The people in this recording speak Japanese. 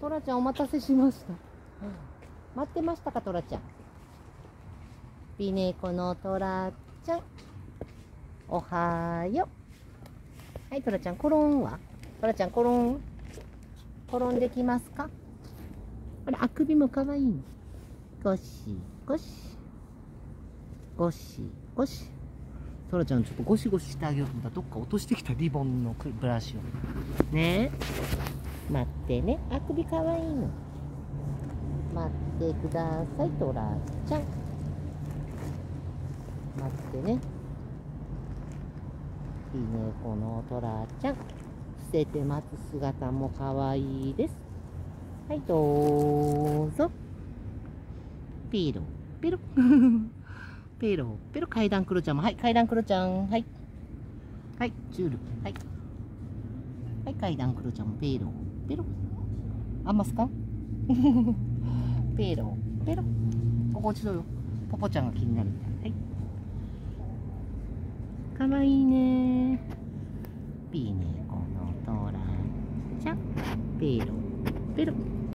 トラちゃんお待たせしました。待ってましたか、トラちゃん。ピネコのトラちゃん。おはよう。はい、トラちゃん、コロンは？トラちゃん、コロン？転んできますか？あれ、あくびもかわいいの。ゴシゴシ。ゴシゴシ。トラちゃん、ちょっとゴシゴシしてあげようと思ったら、どっか落としてきたリボンのブラシを。ねえ。待ってね。あくびかわいいの。待ってください、トラちゃん。待ってね。いいね、このトラちゃん。捨てて待つ姿もかわいいです。はい、どうぞ。ピロ、ピロ。ペロ、ペロ、階段クロちゃんも。はい、階段クロちゃん。はい。はい、チュール。はい。はい、階段クロちゃんも。ペロ、ペロ。あんますか？ペロ、ペロ？ここ落ちそうよ。ポポちゃんが気になるみたい。はい。かわいいねピーネコのトラちゃん。ペロ、ペロ。